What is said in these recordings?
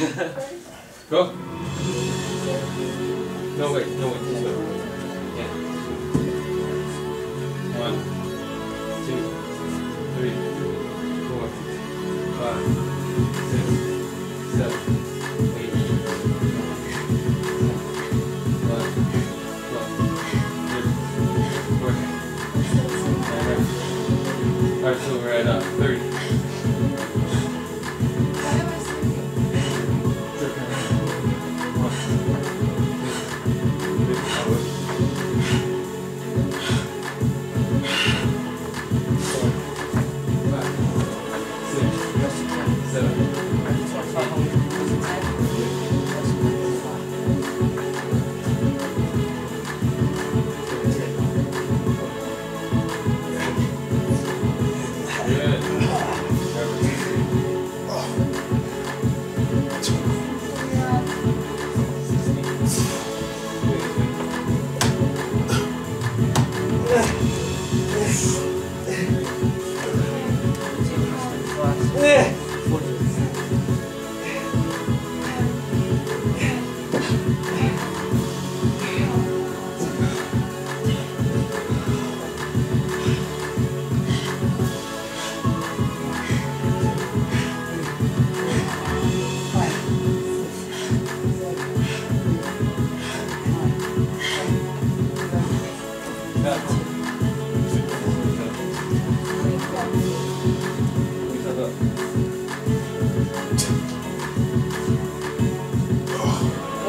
Go. No, wait, no, wait, go. Yeah. One, two, three, four, five, six, seven, eight, nine, twelve, thirteen, fourteen. Alright, so we're at uh, 30.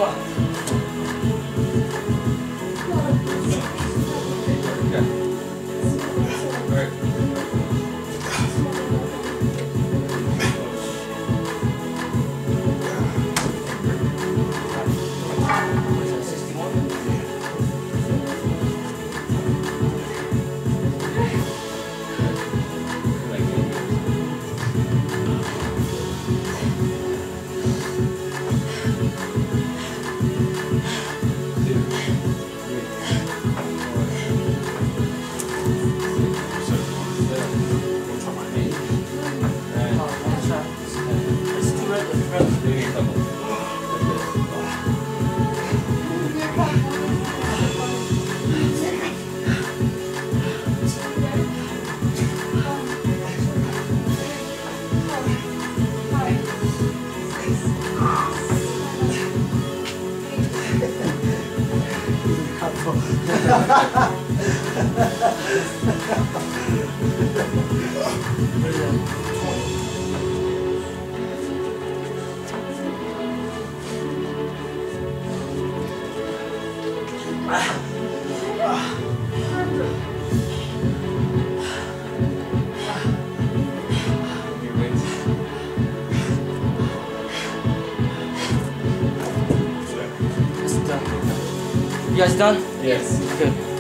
わ You guys done? Yes. Good.